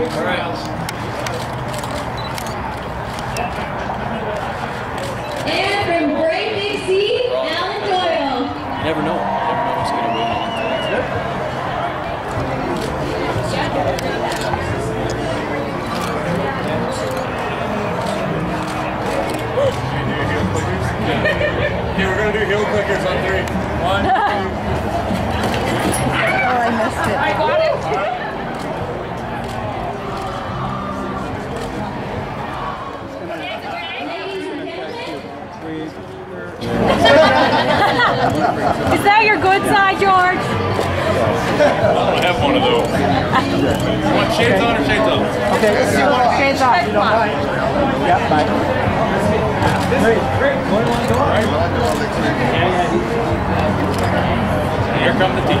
And from Great Alan Doyle. Never know. Never know who's going to win. Yeah, we're going to do heel clickers on Is that your good side, George? I have one of those. You want shades on or shades off? Okay, Shades off. Come on. Yeah, bye. Here come the teeth.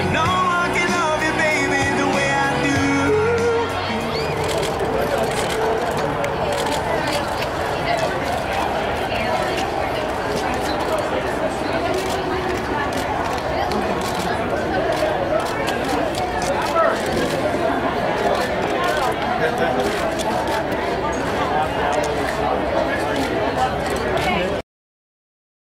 but no